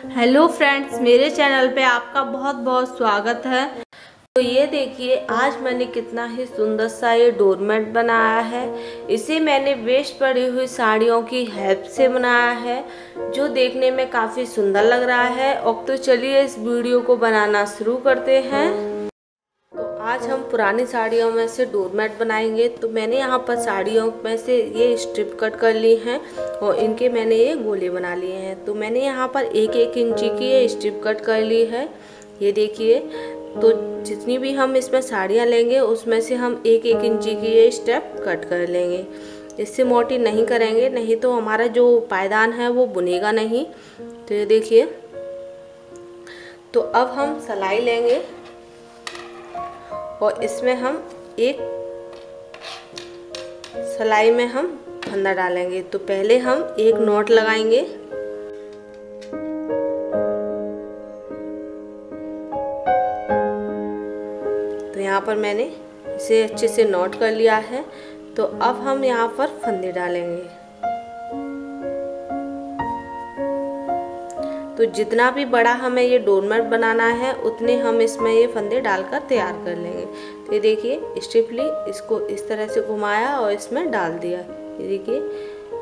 Hello friends, मेरे channel पे आपका बहुत बहुत स्वागत है। तो ये देखिए, आज मैंने कितना ही सुंदर सा ये डोरमेट बनाया है। इसे मैंने वेस्ट पड़ी हुई साड़ियों की हेल्प से बनाया है, जो देखने में काफ़ी सुंदर लग रहा है। और तो चलिए इस वीडियो को बनाना शुरू करते हैं। आज हम पुरानी साड़ियों में से डोरमेट बनाएँगे। तो मैंने यहाँ पर साड़ियों में से ये स्ट्रिप कट कर ली हैं और इनके मैंने ये गोले बना लिए हैं। तो मैंने यहाँ पर एक एक इंची की ये स्ट्रिप कट कर ली है। ये देखिए तो जितनी भी हम इसमें साड़ियाँ लेंगे, उसमें से हम एक एक इंची की ये स्टेप कट कर लेंगे। इससे मोटी नहीं करेंगे, नहीं तो हमारा जो पायदान है वो बुनेगा नहीं। तो ये देखिए तो अब हम सलाई लेंगे। और इसमें हम एक सिलाई में हम फंदा डालेंगे। तो पहले हम एक नोट लगाएँगे। तो यहाँ पर मैंने इसे अच्छे से नोट कर लिया है। तो अब हम यहाँ पर फंदे डालेंगे। तो जितना भी बड़ा हमें ये डोरमेट बनाना है, उतने हम इसमें ये फंदे डालकर तैयार कर लेंगे। तो ये देखिए स्ट्रिपली इसको इस तरह से घुमाया और इसमें डाल दिया। ये देखिए,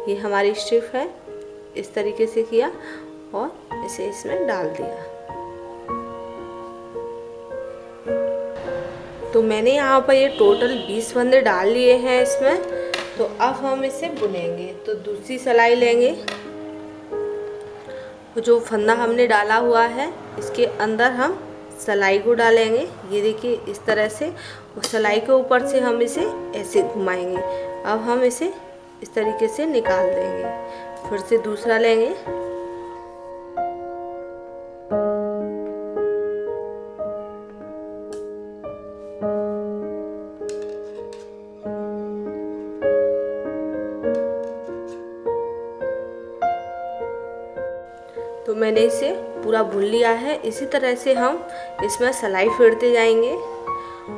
ये हमारी स्ट्रिप है, इस तरीके से किया और इसे इसमें डाल दिया। तो मैंने यहाँ पर ये टोटल 20 फंदे डाल लिए हैं इसमें। तो अब हम इसे बुनेंगे। तो दूसरी सिलाई लेंगे। जो फंदा हमने डाला हुआ है, इसके अंदर हम सलाई को डालेंगे। ये देखिए, इस तरह से सलाई के ऊपर से हम इसे ऐसे घुमाएँगे। अब हम इसे इस तरीके से निकाल देंगे। फिर से दूसरा लेंगे। मैंने इसे पूरा भून लिया है। इसी तरह से हम इसमें सलाई फेरते जाएँगे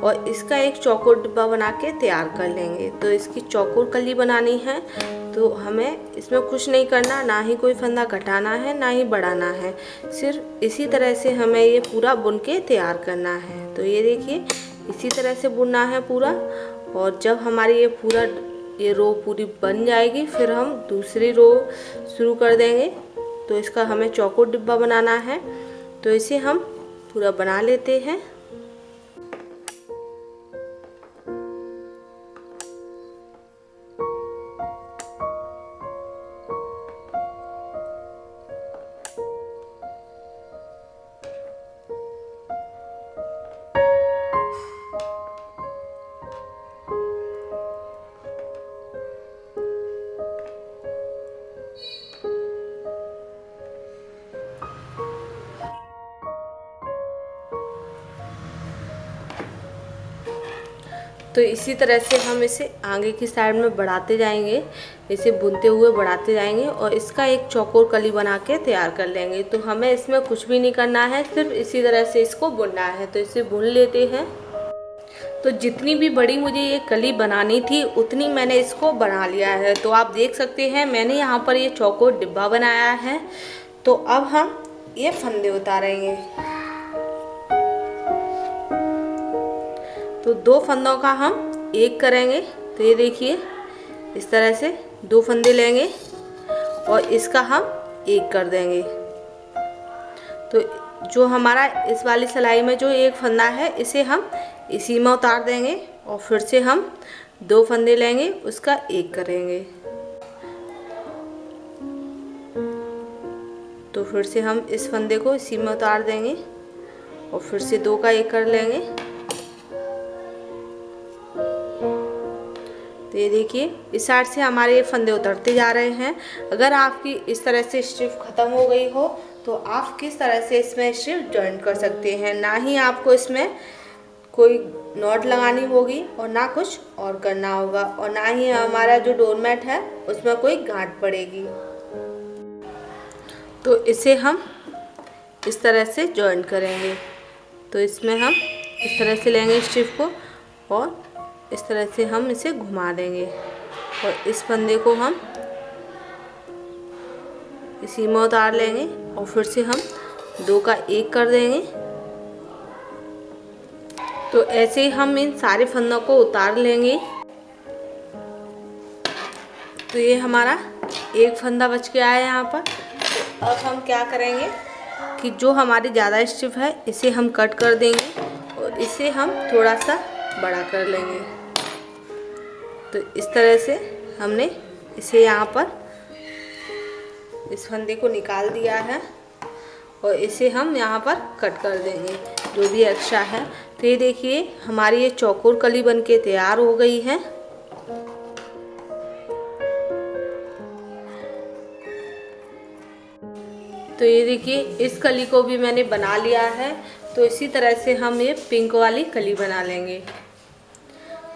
और इसका एक चौकोर डिब्बा बना के तैयार कर लेंगे। तो इसकी चौकोर कली बनानी है। तो हमें इसमें कुछ नहीं करना, ना ही कोई फंदा घटाना है, ना ही बढ़ाना है। सिर्फ़ इसी तरह से हमें ये पूरा बुन के तैयार करना है। तो ये देखिए, इसी तरह से बुनना है पूरा। और जब हमारी ये पूरा, ये रो पूरी बन जाएगी, फिर हम दूसरी रो शुरू कर देंगे। तो इसका हमें चौकोर डिब्बा बनाना है। तो इसे हम पूरा बना लेते हैं। तो इसी तरह से हम इसे आगे की साइड में बढ़ाते जाएँगे। इसे बुनते हुए बढ़ाते जाएँगे और इसका एक चौकोर कली बना के तैयार कर लेंगे। तो हमें इसमें कुछ भी नहीं करना है, सिर्फ़ इसी तरह से इसको बुनना है। तो इसे बुन लेते हैं। तो जितनी भी बड़ी मुझे ये कली बनानी थी, उतनी मैंने इसको बना लिया है। तो आप देख सकते हैं, मैंने यहाँ पर ये चौकोर डिब्बा बनाया है। तो अब हम ये फंदे उतारेंगे। तो दो फंदों का हम एक करेंगे। तो ये देखिए, इस तरह से दो फंदे लेंगे और इसका हम एक कर देंगे। तो जो हमारा इस वाली सिलाई में जो एक फंदा है, इसे हम इसी में उतार देंगे और फिर से हम दो फंदे लेंगे, उसका एक करेंगे। तो फिर से हम इस फंदे को इसी में उतार देंगे और फिर से दो का एक कर लेंगे। तो ये देखिए, इस साइड से हमारे ये फंदे उतरते जा रहे हैं। अगर आपकी इस तरह से स्ट्रिप ख़त्म हो गई हो तो आप किस तरह से इसमें स्ट्रिप ज्वाइन कर सकते हैं? ना ही आपको इसमें कोई नॉट लगानी होगी और ना कुछ और करना होगा और ना ही हमारा जो डोरमेट है, उसमें कोई गांठ पड़ेगी। तो इसे हम इस तरह से ज्वाइन करेंगे। तो इसमें हम इस तरह से लेंगे स्ट्रिप को और इस तरह से हम इसे घुमा देंगे। और इस फंदे को हम इसी में उतार लेंगे और फिर से हम दो का एक कर देंगे। तो ऐसे हम इन सारे फंदों को उतार लेंगे। तो ये हमारा एक फंदा बच गया है यहाँ पर। अब हम क्या करेंगे कि जो हमारी ज़्यादा स्टिफ है, इसे हम कट कर देंगे और इसे हम थोड़ा सा बड़ा कर लेंगे। तो इस तरह से हमने इसे यहाँ पर इस फंदे को निकाल दिया है और इसे हम यहाँ पर कट कर देंगे, जो भी एक्स्ट्रा है। तो ये देखिए, हमारी ये चौकोर कली बन के तैयार हो गई है। तो ये देखिए, इस कली को भी मैंने बना लिया है। तो इसी तरह से हम ये पिंक वाली कली बना लेंगे।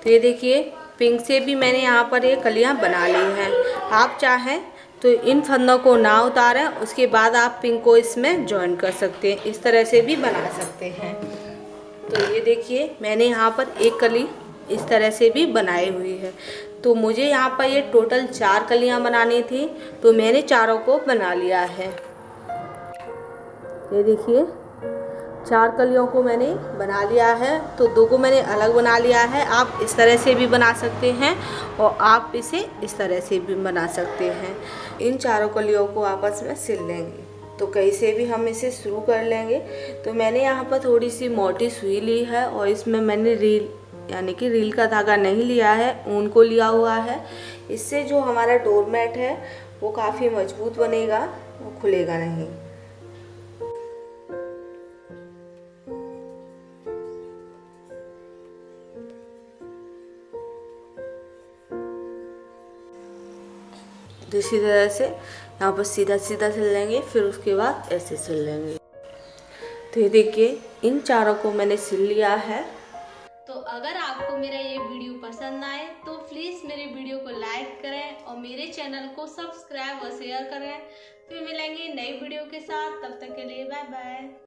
तो ये देखिए पिंक से भी मैंने यहाँ पर ये कलियाँ बना ली हैं। आप चाहें तो इन फंदों को ना उतारें, उसके बाद आप पिंक को इसमें ज्वाइन कर सकते हैं। इस तरह से भी बना सकते हैं। तो ये देखिए, मैंने यहाँ पर एक कली इस तरह से भी बनाई हुई है। तो मुझे यहाँ पर ये टोटल चार कलियाँ बनानी थी तो मैंने चारों को बना लिया है। ये देखिए चार कलियों को मैंने बना लिया है तो दो को मैंने अलग बना लिया है। आप इस तरह से भी बना सकते हैं और आप इसे इस तरह से भी बना सकते हैं। इन चारों कलियों को आपस में सिल लेंगे। तो कैसे भी हम इसे शुरू कर लेंगे। तो मैंने यहाँ पर थोड़ी सी मोटी सुई ली है और इसमें मैंने रील, यानी कि रील का धागा नहीं लिया है, ऊन को लिया हुआ है। इससे जो हमारा डोरमेट है, वो काफ़ी मज़बूत बनेगा, वो खुलेगा नहीं। इसी तरह से, यहाँ पर सीधा सीधा सिल लेंगे, फिर उसके बाद ऐसे सिल लेंगे। तो ये देखिए, इन चारों को मैंने सिल लिया है। तो अगर आपको मेरा ये वीडियो पसंद आए तो प्लीज़ मेरे वीडियो को लाइक करें और मेरे चैनल को सब्सक्राइब और शेयर करें। फिर मिलेंगे नई वीडियो के साथ, तब तक के लिए बाय बाय